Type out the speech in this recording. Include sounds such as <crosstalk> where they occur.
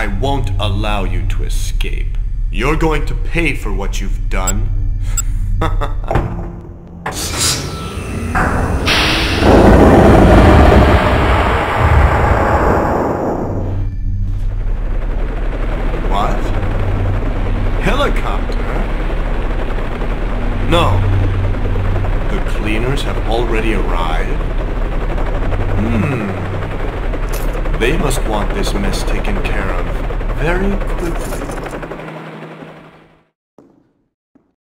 I won't allow you to escape. You're going to pay for what you've done. <laughs> what? Helicopter? No. The cleaners have already arrived? They must want this mess taken care of very quickly.